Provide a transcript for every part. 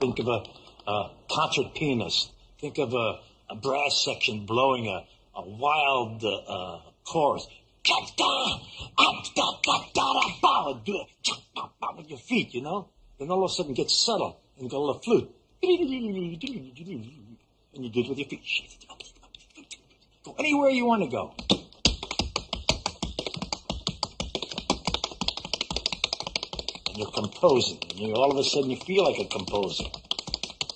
Think of a, a concert pianist. Think of a, a brass section blowing a, a wild uh, uh, chorus. Do it with your feet, you know? Then all of a sudden get subtle and you go a little flute. And you do it with your feet. Go anywhere you want to go. You're composing. And you, all of a sudden you feel like a composer.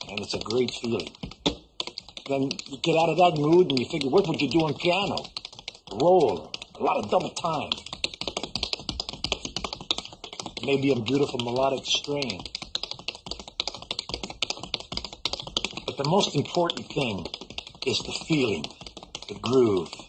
And it's a great feeling. Then you get out of that mood and you figure, what would you do on piano? Roll, a lot of double time. Maybe a beautiful melodic strain. But the most important thing is the feeling, the groove.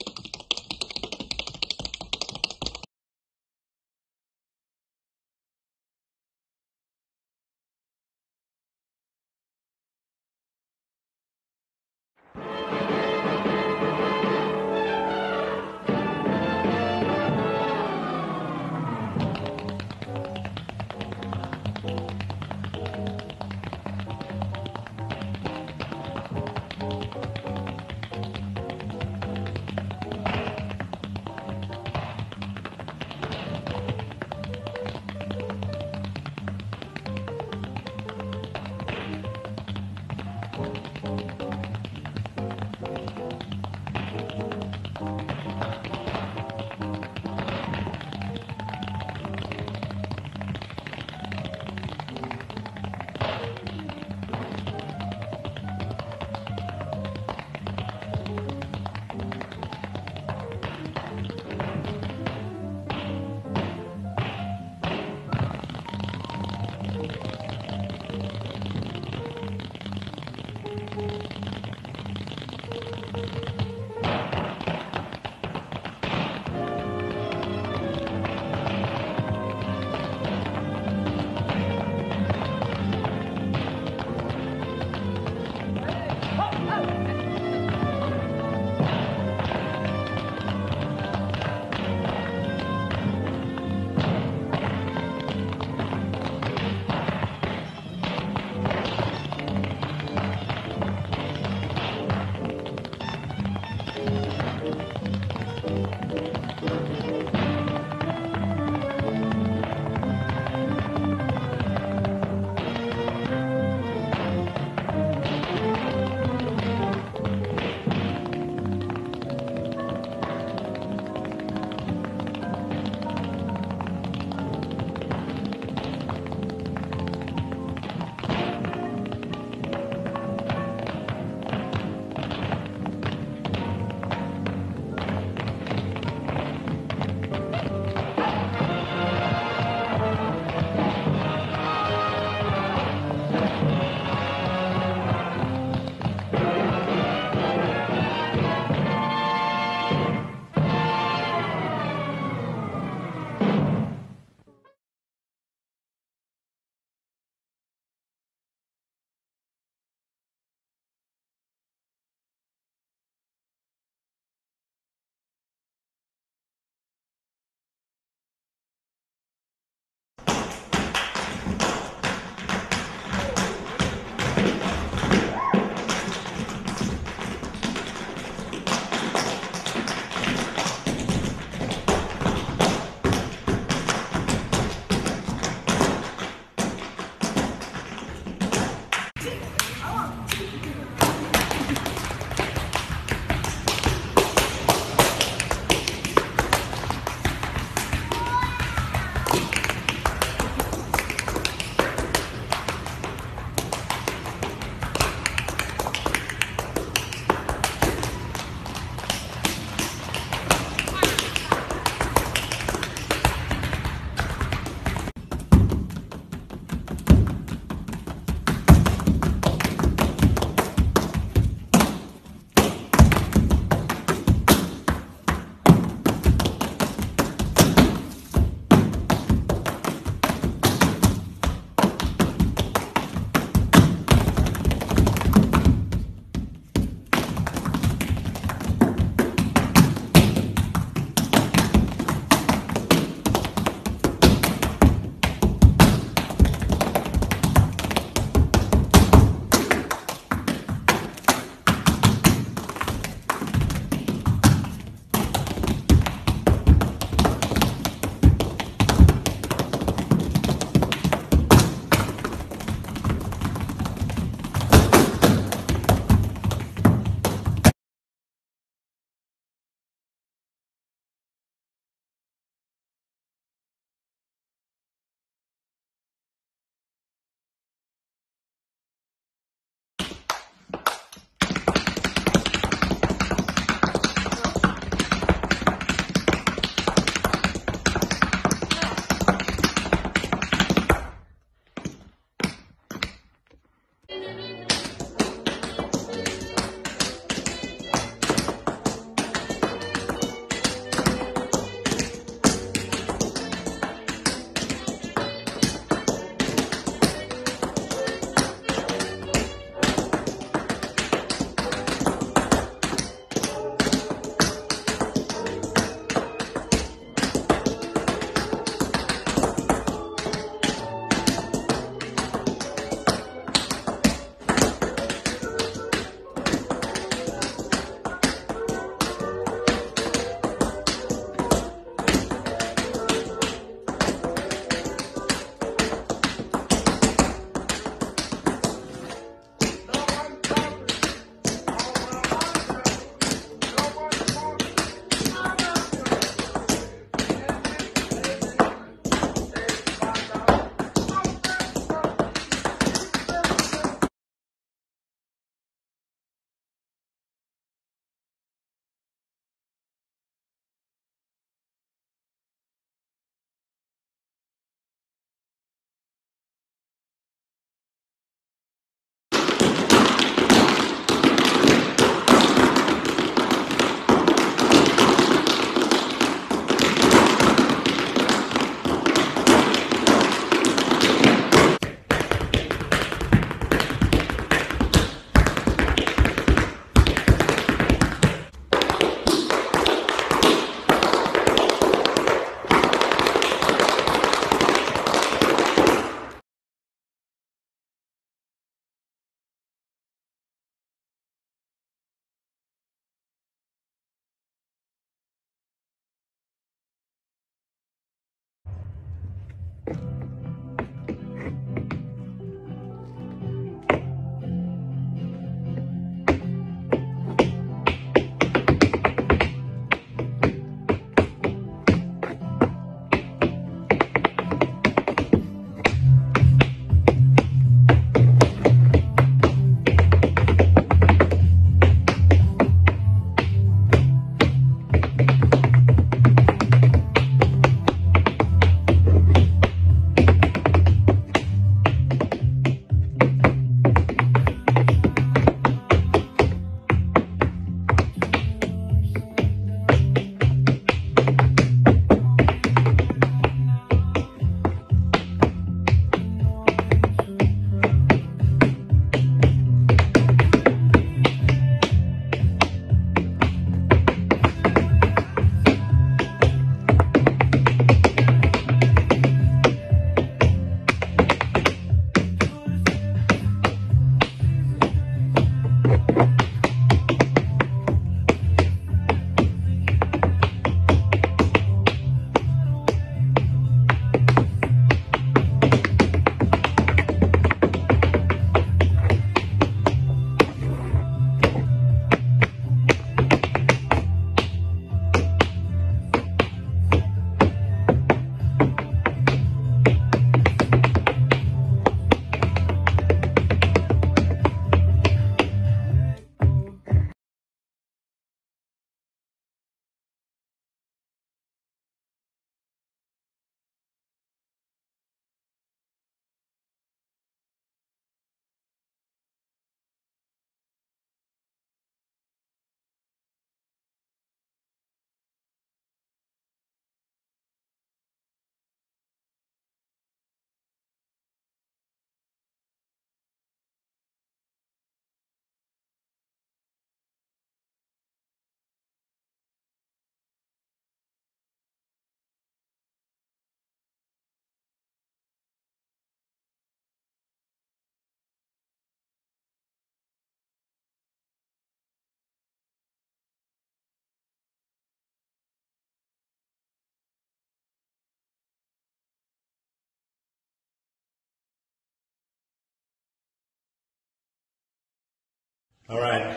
All right,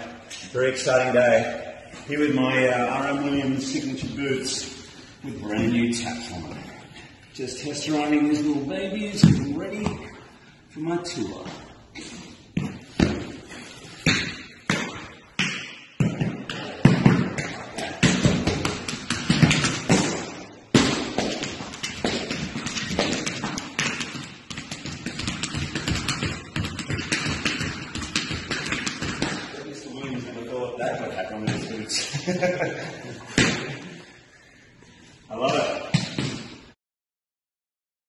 very exciting day. Here with my uh, RM Williams signature boots with brand new taps on them. Just test riding these little babies, getting ready for my tour.